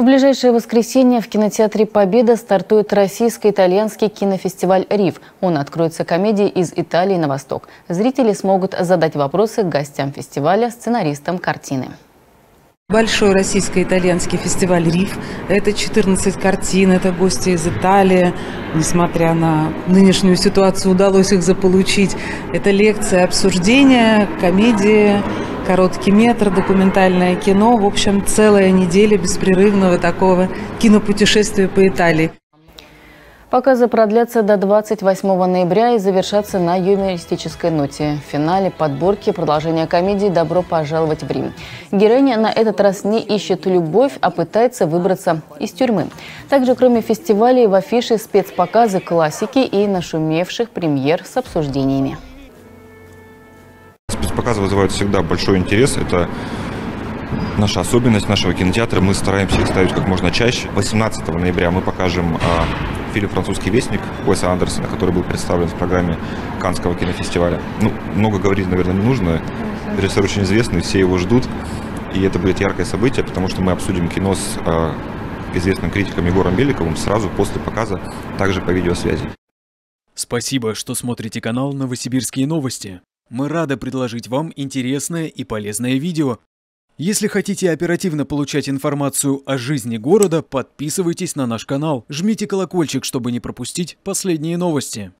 В ближайшее воскресенье в кинотеатре «Победа» стартует российско-итальянский кинофестиваль «Риф». Он откроется комедией из Италии на восток. Зрители смогут задать вопросы гостям фестиваля, сценаристам картины. Большой российско-итальянский фестиваль «Риф». Это 14 картин, это гости из Италии. Несмотря на нынешнюю ситуацию, удалось их заполучить. Это лекции, обсуждения, комедии, короткий метр, документальное кино. В общем, целая неделя беспрерывного такого кинопутешествия по Италии. Показы продлятся до 28 ноября и завершатся на юмористической ноте. В финале подборки продолжения комедии «Добро пожаловать в Рим». Героиня на этот раз не ищет любовь, а пытается выбраться из тюрьмы. Также, кроме фестивалей, в афише спецпоказы классики и нашумевших премьер с обсуждениями. Спецпоказы вызывают всегда большой интерес. Это наша особенность нашего кинотеатра. Мы стараемся их ставить как можно чаще. 18 ноября мы покажем а, фильм «Французский вестник» Уэса Андерсона, который был представлен в программе Канского кинофестиваля. Ну, много говорить, наверное, не нужно. Режиссер очень известный, все его ждут. И это будет яркое событие, потому что мы обсудим кино с э, известным критиком Егором Беликовым сразу после показа, также по видеосвязи. Спасибо, что смотрите канал «Новосибирские новости». Мы рады предложить вам интересное и полезное видео. Если хотите оперативно получать информацию о жизни города, подписывайтесь на наш канал, жмите колокольчик, чтобы не пропустить последние новости.